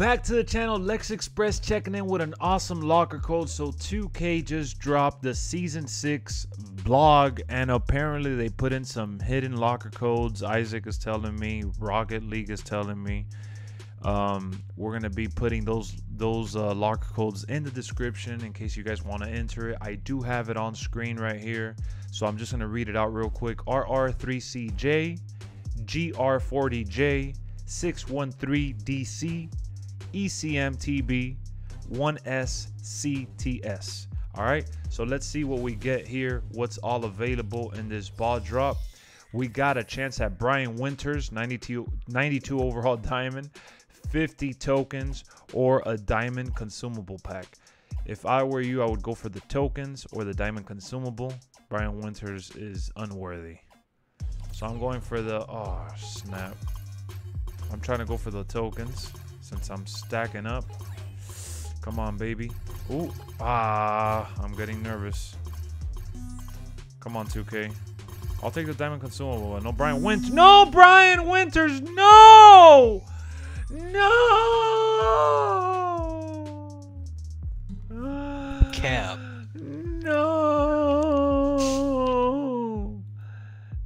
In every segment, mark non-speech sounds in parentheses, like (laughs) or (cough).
Back to the channel, Lexx Express checking in with an awesome locker code. So 2K just dropped the season six blog, and apparently they put in some hidden locker codes. Isaac is telling me, Rocket League is telling me. Um, we're gonna be putting those those uh, locker codes in the description in case you guys want to enter it. I do have it on screen right here, so I'm just gonna read it out real quick. RR3CJ, GR40J, 613DC, ECMTB, 1SCTS. All right, so let's see what we get here. What's all available in this ball drop? We got a chance at Brian Winters, 92, 92 overall (laughs) diamond. 50 tokens, or a diamond consumable pack. If I were you, I would go for the tokens or the diamond consumable. Brian Winters is unworthy. So I'm going for the. Oh, snap. I'm trying to go for the tokens since I'm stacking up. Come on, baby. Ooh. Ah, I'm getting nervous. Come on, 2K. I'll take the diamond consumable. No, Brian Winters. No, Brian Winters. No! No. Cap. No.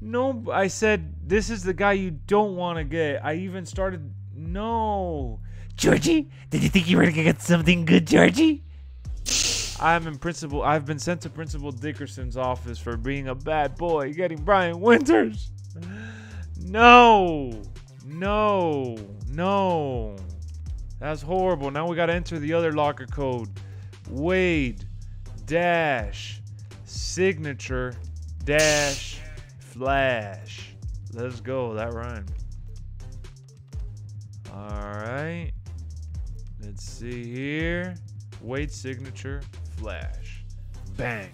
No, I said this is the guy you don't want to get. I even started. No. Georgie, did you think you were gonna get something good, Georgie? I'm in principal. I've been sent to Principal Dickerson's office for being a bad boy, getting Brian Winters. No. No, no. That's horrible. Now we got to enter the other locker code. Wade dash signature dash flash. Let's go. That rhymed. All right. See here. Wade signature flash. Bang.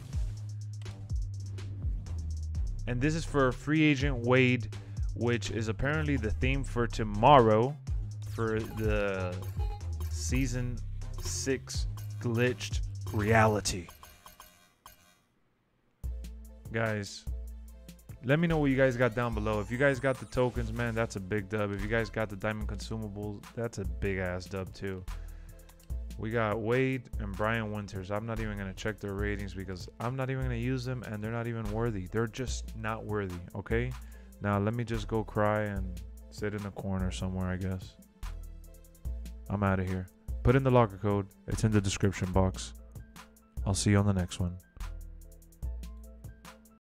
And this is for free agent Wade which is apparently the theme for tomorrow for the season six glitched reality. Guys, let me know what you guys got down below. If you guys got the tokens, man, that's a big dub. If you guys got the diamond consumables, that's a big ass dub too. We got Wade and Brian Winters. I'm not even going to check their ratings because I'm not even going to use them and they're not even worthy. They're just not worthy, okay? Now let me just go cry and sit in a corner somewhere, I guess. I'm out of here. Put in the locker code. It's in the description box. I'll see you on the next one.